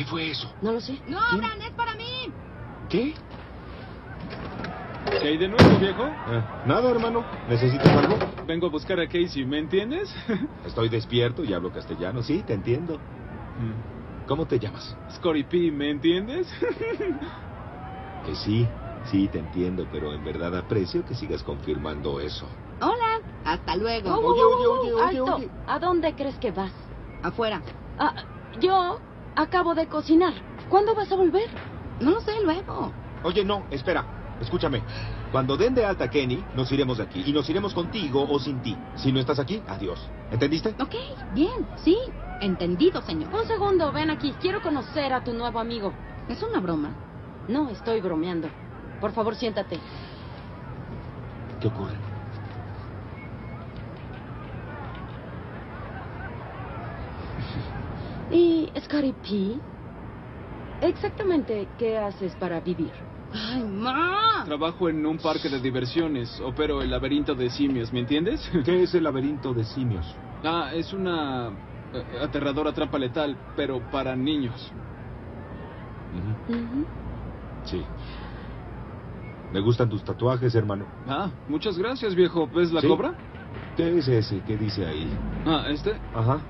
¿Qué fue eso? No lo sé. No abran, es para mí. ¿Qué? ¿Qué hay de nuevo, viejo? Eh, nada, hermano. ¿Necesitas algo? Vengo a buscar a Casey, ¿me entiendes? Estoy despierto y hablo castellano. Sí, te entiendo. Mm. ¿Cómo te llamas? Scotty P, ¿me entiendes? Que sí, sí, te entiendo, pero en verdad aprecio que sigas confirmando eso. Hola, hasta luego. Oh, Oye, oye, oye, oye, alto. oye. ¿A dónde crees que vas? Afuera. Ah, yo acabo de cocinar. ¿Cuándo vas a volver? No lo sé, luego. Oye, no, espera. Escúchame. Cuando den de alta a Kenny, nos iremos de aquí. Y nos iremos contigo o sin ti. Si no estás aquí, adiós. ¿Entendiste? Ok, bien, sí. Entendido, señor. Un segundo, ven aquí. Quiero conocer a tu nuevo amigo. Es una broma. No, estoy bromeando. Por favor, siéntate. ¿Qué ocurre? Y, Scotty P, exactamente qué haces para vivir. Ay, ma. Trabajo en un parque de diversiones. Opero el laberinto de simios, ¿me entiendes? ¿Qué es el laberinto de simios? Ah, es una eh, aterradora trampa letal, pero para niños. Sí. Me gustan tus tatuajes, hermano. Ah, muchas gracias, viejo. ¿Ves la Sí. cobra? ¿Qué es ese? ¿Qué dice ahí? Ah, este Ajá.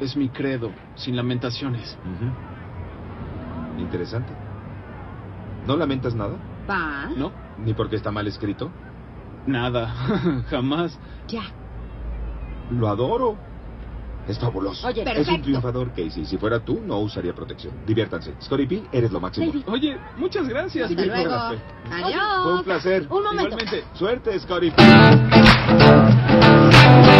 Es mi credo, sin lamentaciones. Interesante. ¿No lamentas nada? Pa. ¿No? ¿Ni porque está mal escrito? Nada, jamás. Ya. Lo adoro. Es fabuloso. Oye, es un Perfecto. triunfador, Casey. Si fuera tú, no usaría protección. Diviértanse. Scotty P, eres lo máximo. David. Oye, muchas gracias. Hasta luego. Adiós. Fue un placer. un momento. Igualmente. Suerte, Scotty P.